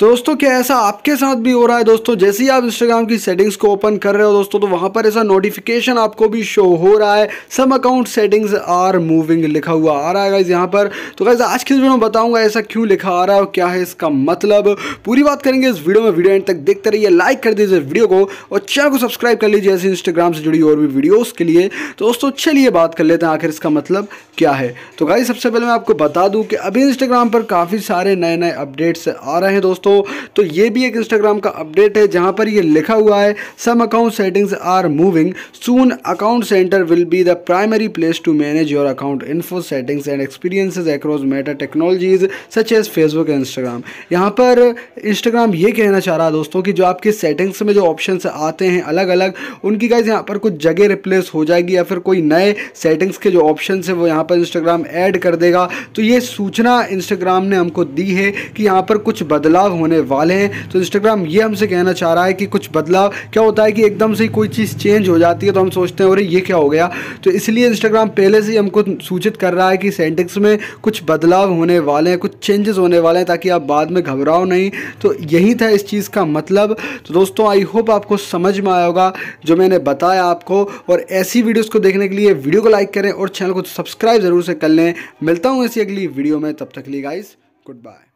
दोस्तों, क्या ऐसा आपके साथ भी हो रहा है? दोस्तों, जैसे ही आप इंस्टाग्राम की सेटिंग्स को ओपन कर रहे हो दोस्तों तो वहाँ पर ऐसा नोटिफिकेशन आपको भी शो हो रहा है। Some account settings are moving लिखा हुआ आ रहा है गाइज़ यहाँ पर। तो गाइज़ आज की वीडियो में बताऊँगा ऐसा क्यों लिखा आ रहा है और क्या है इसका मतलब। पूरी बात करेंगे इस वीडियो में। वीडियो एंड तक देखते रहिए लाइक कर दीजिए वीडियो को और चैनल को सब्सक्राइब कर लीजिए ऐसे इंस्टाग्राम से जुड़ी और भी वीडियोज़ के लिए। तो दोस्तों, चलिए बात कर लेते हैं आखिर इसका मतलब क्या है। तो गाइज़ सबसे पहले मैं आपको बता दूँ कि अभी इंस्टाग्राम पर काफ़ी सारे नए नए अपडेट्स आ रहे हैं दोस्तों। तो ये ये भी एक इंस्टाग्राम का अपडेट है, जहाँ पर ये लिखा हुआ है some account settings are moving soon account center will be the primary place to manage your account info settings and experiences across Meta technologies such as Facebook and Instagram यहाँ पर इंस्टाग्राम ये कहना चाह रहा है दोस्तों कि जो आपके सेटिंग्स में जो ऑप्शन आते हैं अलग अलग उनकी गाइज़ यहाँ पर कुछ जगह रिप्लेस हो जाएगी या फिर कोई नए सेटिंग्स के जो ऑप्शन है वो यहाँ पर इंस्टाग्राम ऐड कर देगा। तो ये सूचना इंस्टाग्राम ने हमको दी है कि यहाँ पर कुछ बदलाव होने वाले हैं। तो इंस्टाग्राम ये हमसे कहना चाह रहा है कि कुछ बदलाव, क्या होता है कि एकदम से कोई चीज़ चेंज हो जाती है तो हम सोचते हैं, अरे, ये क्या हो गया? तो इसलिए इंस्टाग्राम पहले से ही हमको सूचित कर रहा है कि सेंटिक्स में कुछ बदलाव होने वाले हैं, कुछ चेंजेस होने वाले हैं, ताकि आप बाद में घबराओ नहीं। तो यही था इस चीज़ का मतलब। तो दोस्तों आई होप आपको समझ में आया होगा जो मैंने बताया आपको। और ऐसी वीडियोज़ को देखने के लिए वीडियो को लाइक करें और चैनल को सब्सक्राइब ज़रूर से कर लें। मिलता हूँ ऐसी अगली वीडियो में। तब तक लिए गाइस गुड बाय